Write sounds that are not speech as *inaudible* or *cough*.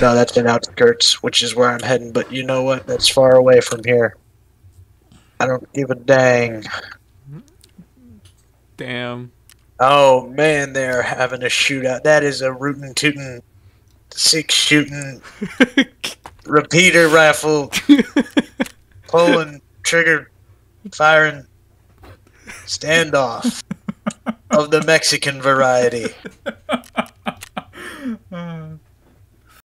No, that's in outskirts, which is where I'm heading. But you know what? That's far away from here. I don't give a dang. Damn. Oh man, they're having a shootout. That is a rootin' tootin' six shooting *laughs* repeater rifle pulling trigger firing standoff of the Mexican variety. *laughs*